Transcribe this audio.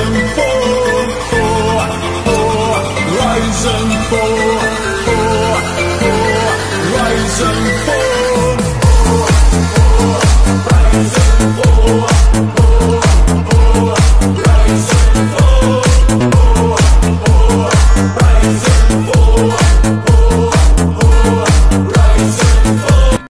and fall, fall, fall, rise and fall, fall, fall, rise and fall,